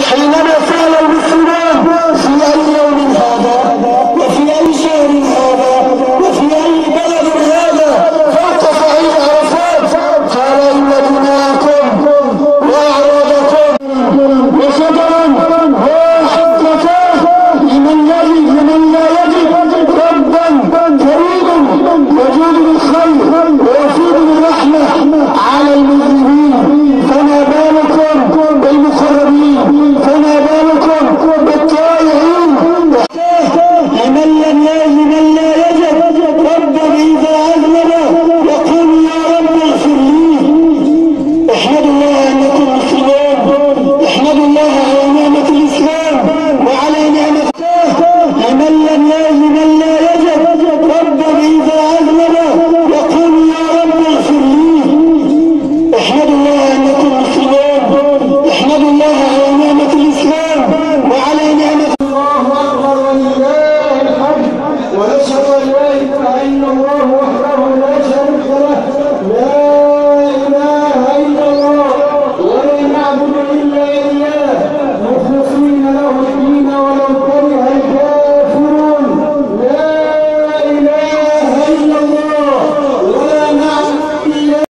সেই নামে